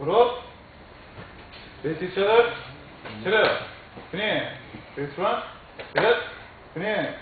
Roll. Face each other. Clear. Finish. This one. Clear. Finish.